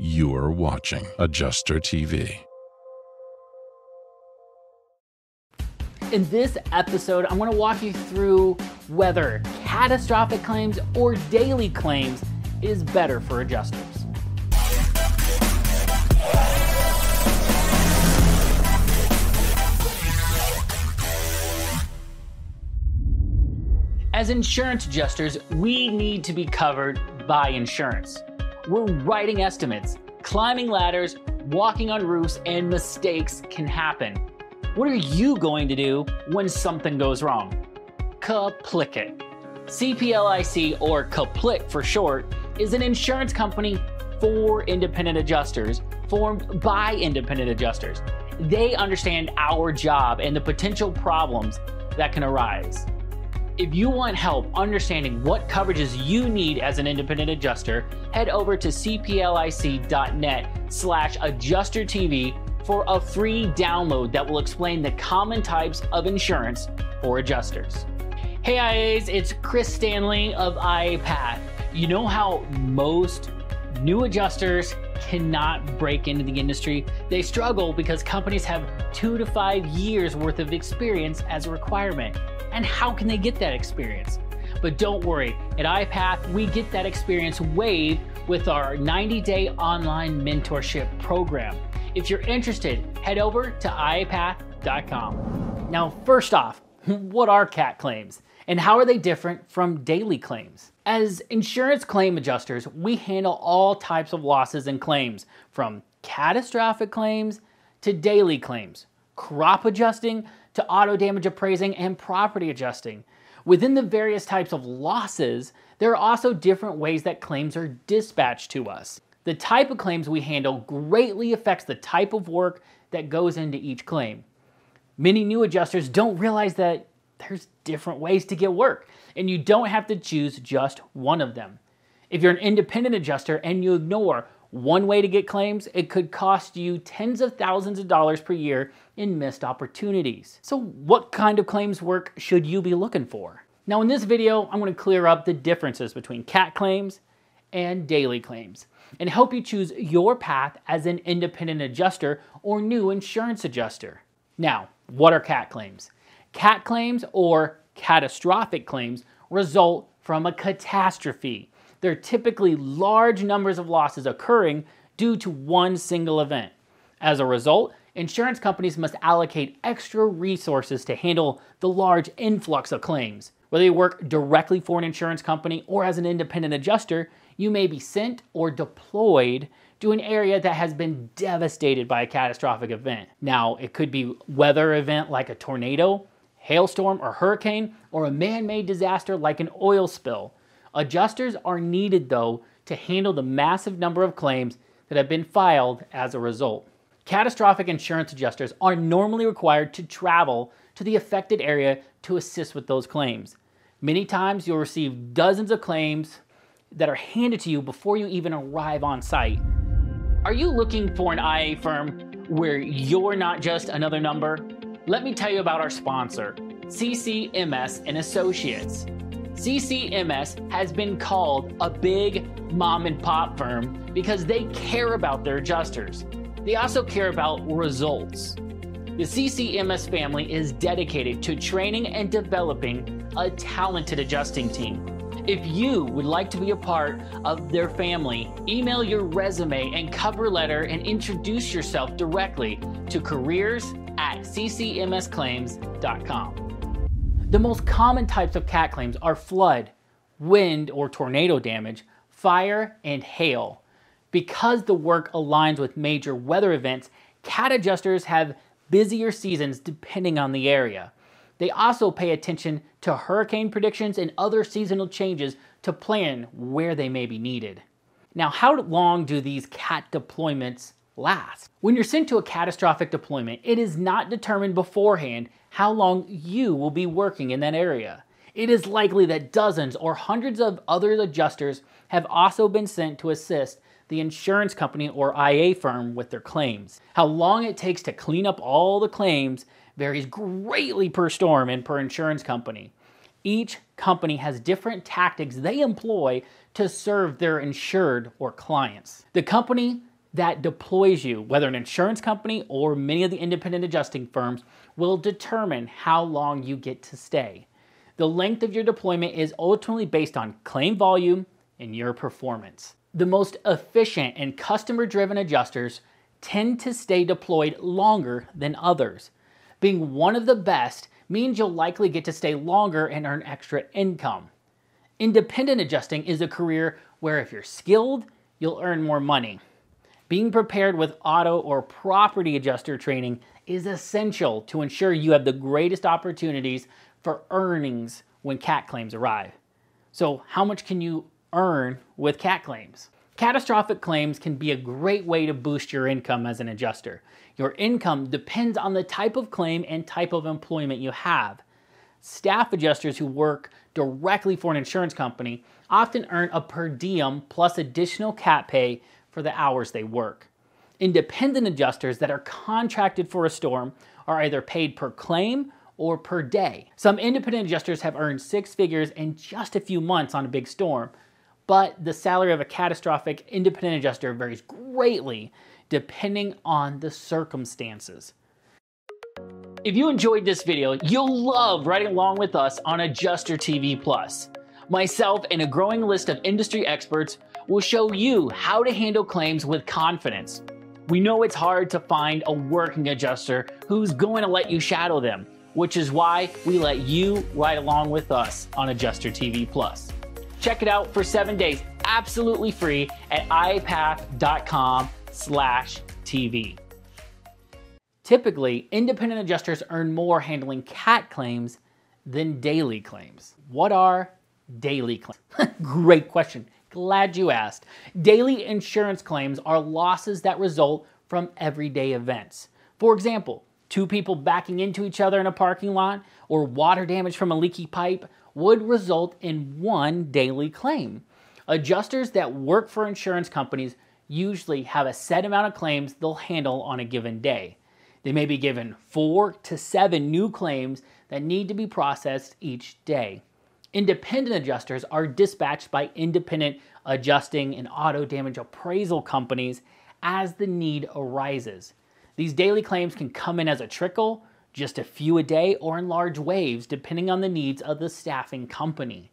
You're watching Adjuster TV. In this episode, I'm going to walk you through whether catastrophic claims or daily claims is better for adjusters. As insurance adjusters, we need to be covered by insurance. We're writing estimates, climbing ladders, walking on roofs, and mistakes can happen. What are you going to do when something goes wrong? Kaplik it. CPLIC, or Kaplik for short, is an insurance company for independent adjusters, formed by independent adjusters. They understand our job and the potential problems that can arise. If you want help understanding what coverages you need as an independent adjuster, head over to cplic.net slash adjustertv for a free download that will explain the common types of insurance for adjusters. Hey IAs, it's Chris Stanley of IAPath. You know how most new adjusters cannot break into the industry? They struggle because companies have two to five years worth of experience as a requirement and how can they get that experience? But don't worry, at IAPath, we get that experience waived with our 90 day online mentorship program. If you're interested, head over to IAPath.com. Now, first off, what are CAT claims and how are they different from daily claims? As insurance claim adjusters, we handle all types of losses and claims from catastrophic claims to daily claims, crop adjusting to auto damage appraising and property adjusting. Within the various types of losses, there are also different ways that claims are dispatched to us. The type of claims we handle greatly affects the type of work that goes into each claim. Many new adjusters don't realize that there's different ways to get work, and you don't have to choose just one of them. If you're an independent adjuster and you ignore one way to get claims, it could cost you tens of thousands of dollars per year in missed opportunities. So what kind of claims work should you be looking for? Now in this video, I'm gonna clear up the differences between CAT claims and daily claims and help you choose your path as an independent adjuster or new insurance adjuster. Now, what are CAT claims? CAT claims or catastrophic claims result from a catastrophe there are typically large numbers of losses occurring due to one single event. As a result, insurance companies must allocate extra resources to handle the large influx of claims. Whether you work directly for an insurance company or as an independent adjuster, you may be sent or deployed to an area that has been devastated by a catastrophic event. Now, it could be weather event like a tornado, hailstorm or hurricane, or a man-made disaster like an oil spill. Adjusters are needed, though, to handle the massive number of claims that have been filed as a result. Catastrophic insurance adjusters are normally required to travel to the affected area to assist with those claims. Many times you'll receive dozens of claims that are handed to you before you even arrive on site. Are you looking for an IA firm where you're not just another number? Let me tell you about our sponsor, CCMS and Associates. CCMS has been called a big mom and pop firm because they care about their adjusters. They also care about results. The CCMS family is dedicated to training and developing a talented adjusting team. If you would like to be a part of their family, email your resume and cover letter and introduce yourself directly to careers at ccmsclaims.com. The most common types of cat claims are flood, wind or tornado damage, fire, and hail. Because the work aligns with major weather events, cat adjusters have busier seasons depending on the area. They also pay attention to hurricane predictions and other seasonal changes to plan where they may be needed. Now, how long do these CAT deployments last? When you're sent to a catastrophic deployment, it is not determined beforehand how long you will be working in that area. It is likely that dozens or hundreds of other adjusters have also been sent to assist the insurance company or IA firm with their claims. How long it takes to clean up all the claims varies greatly per storm and per insurance company. Each company has different tactics they employ to serve their insured or clients. The company that deploys you, whether an insurance company or many of the independent adjusting firms, will determine how long you get to stay. The length of your deployment is ultimately based on claim volume and your performance. The most efficient and customer driven adjusters tend to stay deployed longer than others. Being one of the best means you'll likely get to stay longer and earn extra income. Independent adjusting is a career where if you're skilled, you'll earn more money. Being prepared with auto or property adjuster training is essential to ensure you have the greatest opportunities for earnings when CAT claims arrive. So, how much can you earn with CAT claims? Catastrophic claims can be a great way to boost your income as an adjuster. Your income depends on the type of claim and type of employment you have. Staff adjusters who work directly for an insurance company often earn a per diem plus additional CAT pay for the hours they work. Independent adjusters that are contracted for a storm are either paid per claim or per day. Some independent adjusters have earned six figures in just a few months on a big storm, but the salary of a catastrophic independent adjuster varies greatly depending on the circumstances. If you enjoyed this video, you'll love riding along with us on Adjuster TV Plus. Myself and a growing list of industry experts will show you how to handle claims with confidence. We know it's hard to find a working adjuster who's going to let you shadow them, which is why we let you ride along with us on Adjuster TV Plus. Check it out for seven days, absolutely free at iapath.com slash TV. Typically, independent adjusters earn more handling CAT claims than daily claims. What are daily claims? Great question. Glad you asked. Daily insurance claims are losses that result from everyday events. For example, two people backing into each other in a parking lot or water damage from a leaky pipe would result in one daily claim. Adjusters that work for insurance companies usually have a set amount of claims they'll handle on a given day. They may be given four to seven new claims that need to be processed each day. Independent adjusters are dispatched by independent adjusting and auto damage appraisal companies as the need arises. These daily claims can come in as a trickle just a few a day, or in large waves, depending on the needs of the staffing company.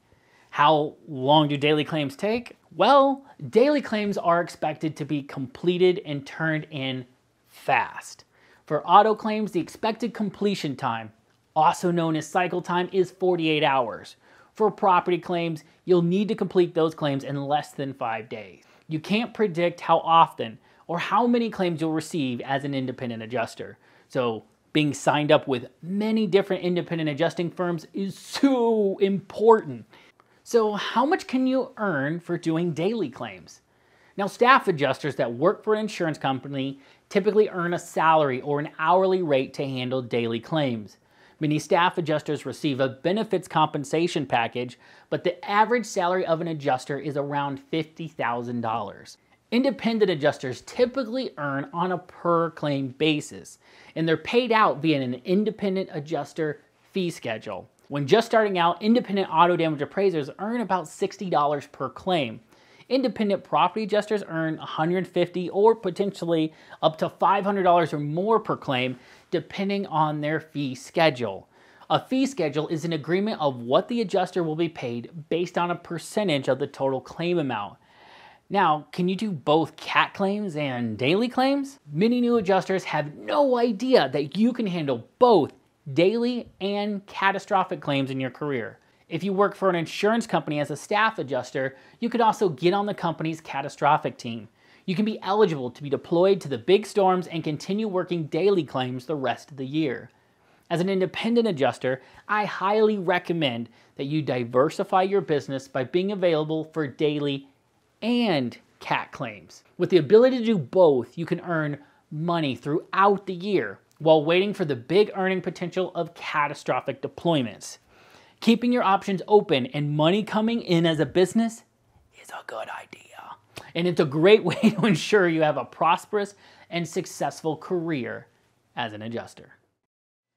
How long do daily claims take? Well, daily claims are expected to be completed and turned in fast. For auto claims, the expected completion time, also known as cycle time, is 48 hours. For property claims, you'll need to complete those claims in less than five days. You can't predict how often or how many claims you'll receive as an independent adjuster. So being signed up with many different independent adjusting firms is so important. So, how much can you earn for doing daily claims? Now, staff adjusters that work for an insurance company typically earn a salary or an hourly rate to handle daily claims. Many staff adjusters receive a benefits compensation package, but the average salary of an adjuster is around $50,000. Independent adjusters typically earn on a per claim basis, and they're paid out via an independent adjuster fee schedule. When just starting out, independent auto damage appraisers earn about $60 per claim. Independent property adjusters earn 150 or potentially up to $500 or more per claim, depending on their fee schedule. A fee schedule is an agreement of what the adjuster will be paid based on a percentage of the total claim amount. Now, can you do both CAT claims and daily claims? Many new adjusters have no idea that you can handle both daily and catastrophic claims in your career. If you work for an insurance company as a staff adjuster, you could also get on the company's catastrophic team. You can be eligible to be deployed to the big storms and continue working daily claims the rest of the year. As an independent adjuster, I highly recommend that you diversify your business by being available for daily and CAT claims. With the ability to do both, you can earn money throughout the year while waiting for the big earning potential of catastrophic deployments. Keeping your options open and money coming in as a business is a good idea. And it's a great way to ensure you have a prosperous and successful career as an adjuster.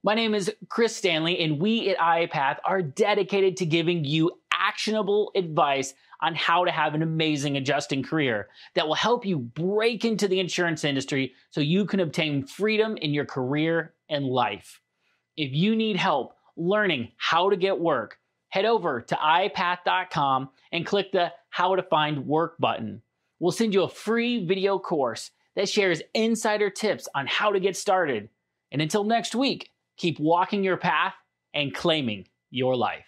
My name is Chris Stanley, and we at IAPath are dedicated to giving you actionable advice on how to have an amazing adjusting career that will help you break into the insurance industry so you can obtain freedom in your career and life. If you need help learning how to get work, head over to iapath.com and click the How to Find Work button. We'll send you a free video course that shares insider tips on how to get started. And until next week, keep walking your path and claiming your life.